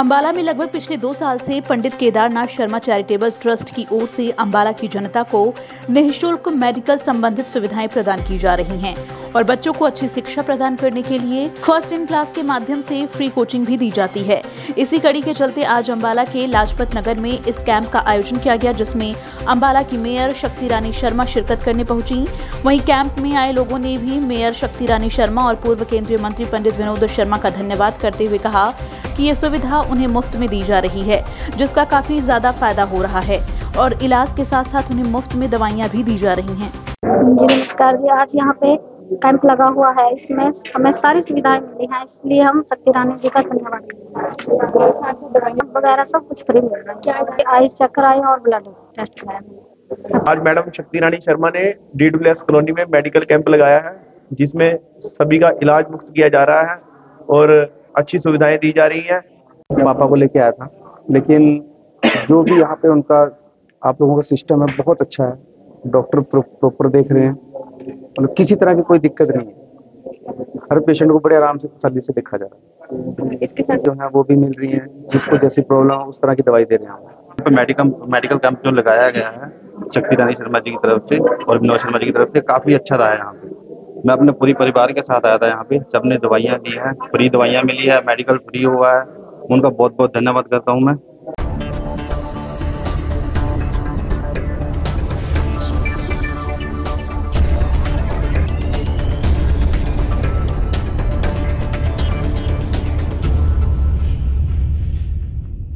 अंबाला में लगभग पिछले दो साल से पंडित केदारनाथ शर्मा चैरिटेबल ट्रस्ट की ओर से अंबाला की जनता को निःशुल्क मेडिकल संबंधित सुविधाएँ प्रदान की जा रही हैं। और बच्चों को अच्छी शिक्षा प्रदान करने के लिए फ़र्स्ट इन क्लास के माध्यम से फ्री कोचिंग भी दी जाती है। इसी कड़ी के चलते आज अम्बाला के लाजपत नगर में इस कैंप का आयोजन किया गया, जिसमें अम्बाला की मेयर शक्ति रानी शर्मा शिरकत करने पहुँची। वहीं कैंप में आए लोगों ने भी मेयर शक्ति रानी शर्मा और पूर्व केंद्रीय मंत्री पंडित विनोद शर्मा का धन्यवाद करते हुए कहा कि ये सुविधा उन्हें मुफ़्त में दी जा रही है, जिसका काफ़ी ज़्यादा फ़ायदा हो रहा है और इलाज के साथ साथ उन्हें मुफ़्त में दवाइयाँ भी दी जा रही हैं। जी, नमस्कार जी। आज यहाँ पे कैंप लगा हुआ है। इसमें हमें सारी सुविधाएँ मिली हैं इसलिए हम शक्ति रानी जी का धन्यवाद करते वगैरह सब कुछ फ्री मिल रहा है? आइस चक्कर आए और ब्लड टेस्ट कराया आज मैडम शक्ति रानी शर्मा ने डी कॉलोनी में मेडिकल कैंप लगाया है जिसमें सभी का इलाज मुफ़्त किया जा रहा है और अच्छी सुविधाएँ दी जा रही हैं। पापा को लेके आया था लेकिन जो भी यहाँ पे उनका आप लोगों का सिस्टम है बहुत अच्छा है। डॉक्टर प्रॉपर देख रहे हैं। मतलब किसी तरह की कोई दिक्कत नहीं है। हर पेशेंट को बड़े आराम से तसल्ली से देखा जा रहा है। इसके साथ जो है वो भी मिल रही है जिसको जैसी प्रॉब्लम हो उस तरह की दवाई दे रहे हैं मेडिकल मेडिकल कैंप जो लगाया गया है शक्ति रानी शर्मा जी की तरफ़ से और विनोद शर्मा जी की तरफ़ से काफ़ी अच्छा रहा है यहाँ पे। मैं अपने पूरी परिवार के साथ आया था यहाँ पे सबने दवाइयाँ ली हैं फ्री दवाइयाँ मिली है मेडिकल फ्री हुआ है। उनका बहुत बहुत धन्यवाद करता हूँ मैं।